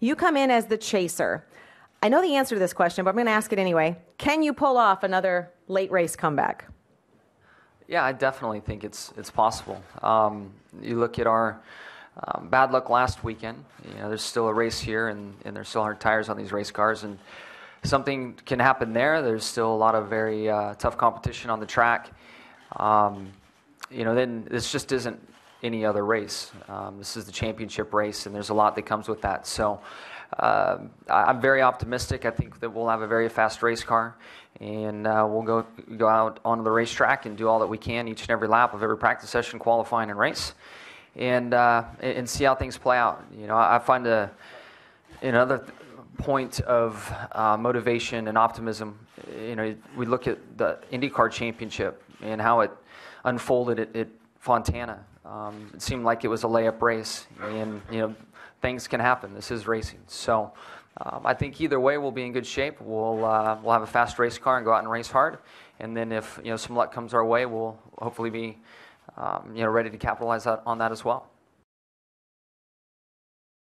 You come in as the chaser. I know the answer to this question, but I'm going to ask it anyway. Can you pull off another late race comeback? Yeah, I definitely think it's it's possible. Um, you look at our um, bad luck last weekend. You know, there's still a race here, and, and there's still hard tires on these race cars, and something can happen there. There's still a lot of very uh, tough competition on the track. Um, you know, then this just isn't any other race. Um, this is the championship race, and there's a lot that comes with that. So uh, I'm very optimistic. I think that we'll have a very fast race car, and uh, we'll go go out onto the racetrack and do all that we can each and every lap of every practice session, qualifying and race, and uh, and see how things play out. You know, I find a another point of uh, motivation and optimism. You know, we look at the IndyCar Championship and how it unfolded it, at Fontana. Um, it seemed like it was a layup race, and you know things can happen. This is racing, so um, I think either way we'll be in good shape. We'll uh, we'll have a fast race car and go out and race hard, and then if you know some luck comes our way, we'll hopefully be um, you know ready to capitalize on that as well.